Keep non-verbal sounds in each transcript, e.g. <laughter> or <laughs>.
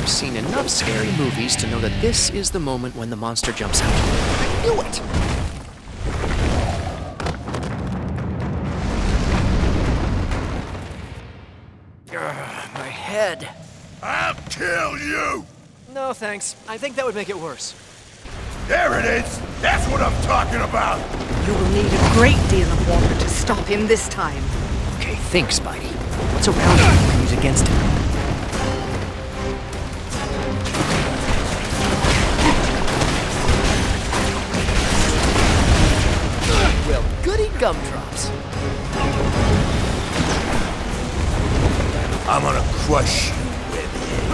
I've seen enough scary movies to know that this is the moment when the monster jumps out. I knew it! Ugh, my head. I'll kill you! No, thanks. I think that would make it worse. There it is! That's what I'm talking about! You will need a great deal of water to stop him this time. Okay, think, Spidey. What's around him we can use against him? Gumdrops. I'm gonna crush you, Webhead.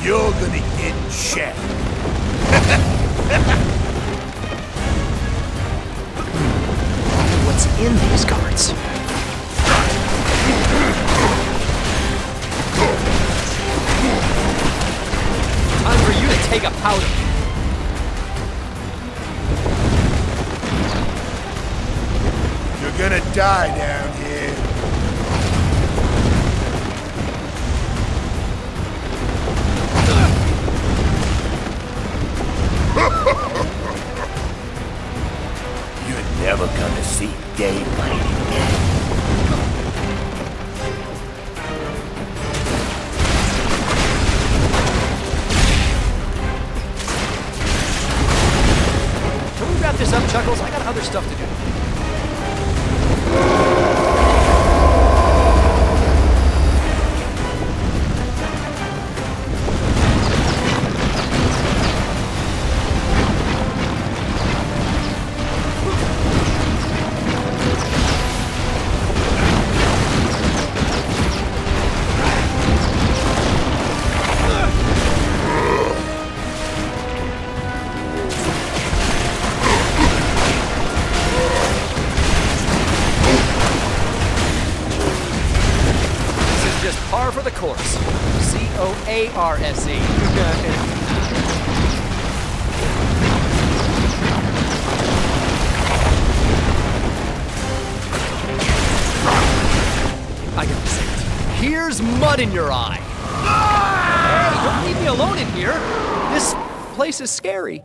<laughs> You're gonna get checked. What's in these cards? Take a powder. You're gonna die down here. <laughs> You're never gonna see daylight wrap this up, Chuckles? I got other stuff to do. Par for the course. C O A R S E. I can say it. Here's mud in your eye. Hey, don't leave me alone in here. This place is scary.